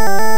you.